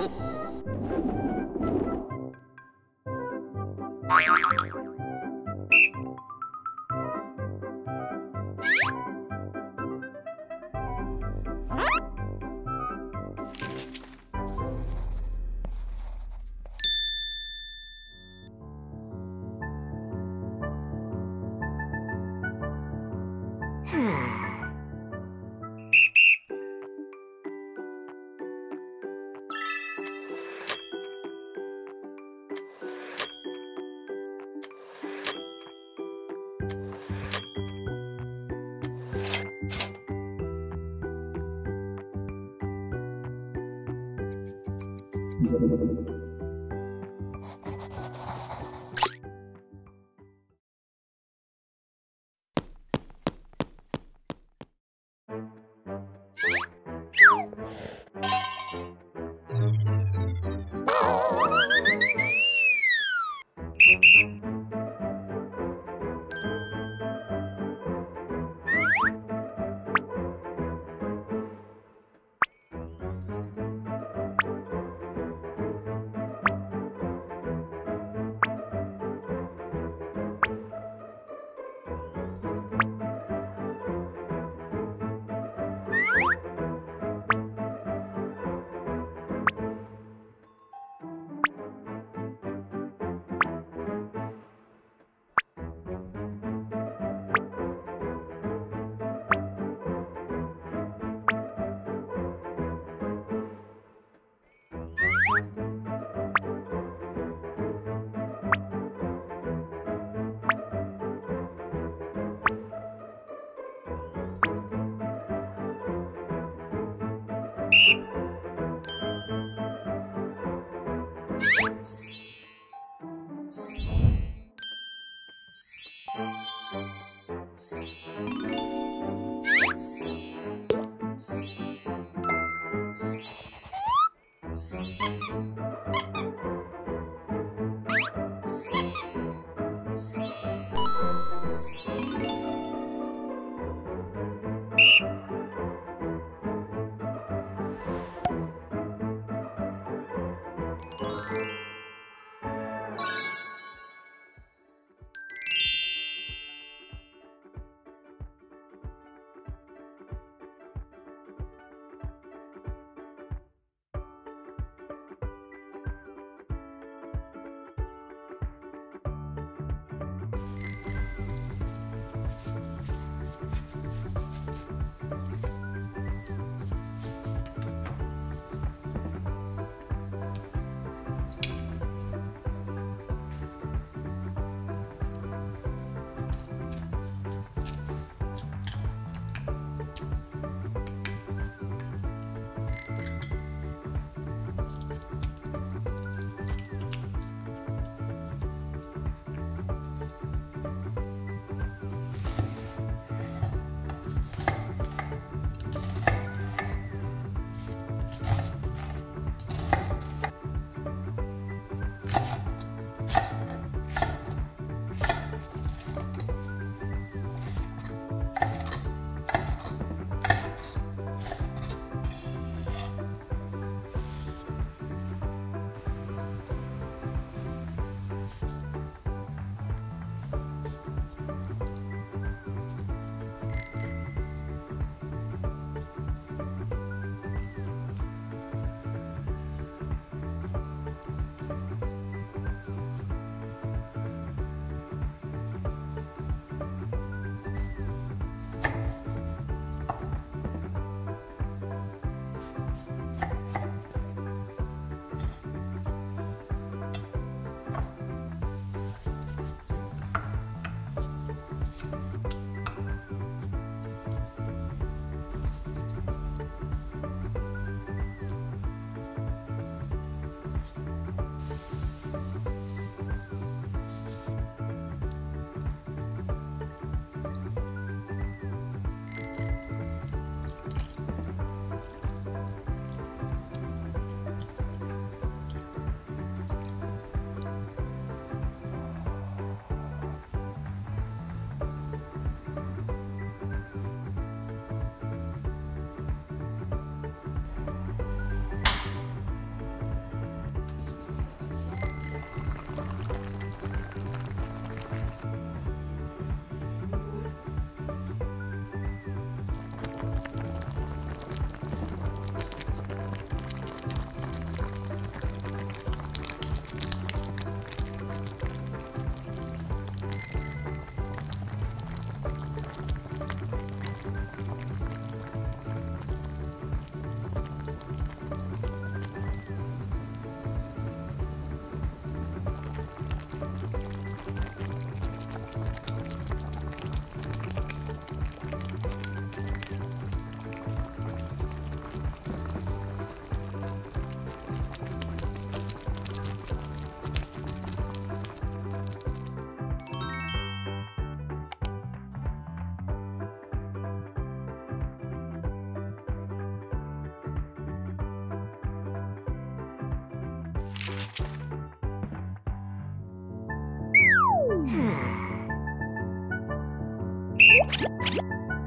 Oh! ピッ!